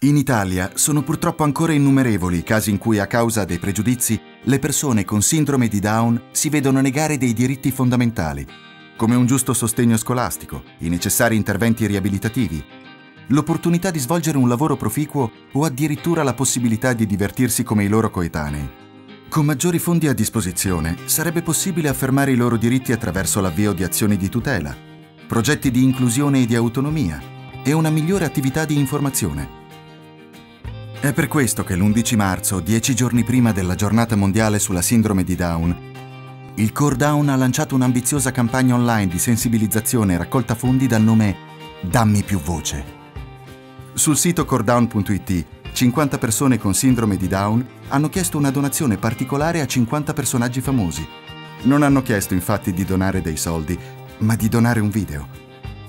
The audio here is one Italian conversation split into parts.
In Italia sono purtroppo ancora innumerevoli i casi in cui a causa dei pregiudizi le persone con sindrome di Down si vedono negare dei diritti fondamentali, come un giusto sostegno scolastico, i necessari interventi riabilitativi, l'opportunità di svolgere un lavoro proficuo o addirittura la possibilità di divertirsi come i loro coetanei. Con maggiori fondi a disposizione sarebbe possibile affermare i loro diritti attraverso l'avvio di azioni di tutela, progetti di inclusione e di autonomia e una migliore attività di informazione. È per questo che l'11 marzo, dieci giorni prima della giornata mondiale sulla sindrome di Down, il Core Down ha lanciato un'ambiziosa campagna online di sensibilizzazione e raccolta fondi dal nome Dammi più voce. Sul sito coredown.it 50 persone con sindrome di Down hanno chiesto una donazione particolare a 50 personaggi famosi. Non hanno chiesto infatti di donare dei soldi, ma di donare un video.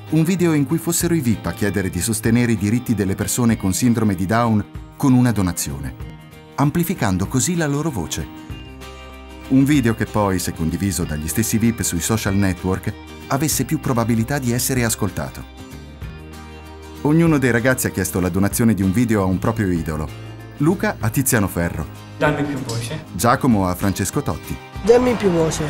Un video in cui fossero i VIP a chiedere di sostenere i diritti delle persone con sindrome di Down con una donazione, amplificando così la loro voce. Un video che poi, se condiviso dagli stessi VIP sui social network, avesse più probabilità di essere ascoltato. Ognuno dei ragazzi ha chiesto la donazione di un video a un proprio idolo. Luca a Tiziano Ferro. Dammi più voce. Giacomo a Francesco Totti. Dammi più voce.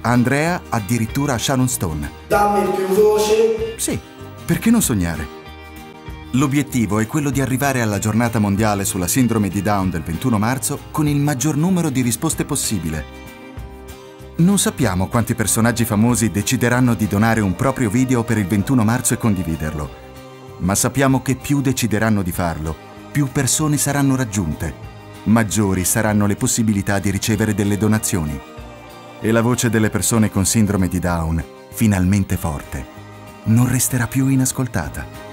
Andrea addirittura a Sharon Stone. Dammi più voce. Sì, perché non sognare? L'obiettivo è quello di arrivare alla giornata mondiale sulla sindrome di Down del 21 marzo con il maggior numero di risposte possibile. Non sappiamo quanti personaggi famosi decideranno di donare un proprio video per il 21 marzo e condividerlo, ma sappiamo che più decideranno di farlo, più persone saranno raggiunte, maggiori saranno le possibilità di ricevere delle donazioni. E la voce delle persone con sindrome di Down, finalmente forte, non resterà più inascoltata.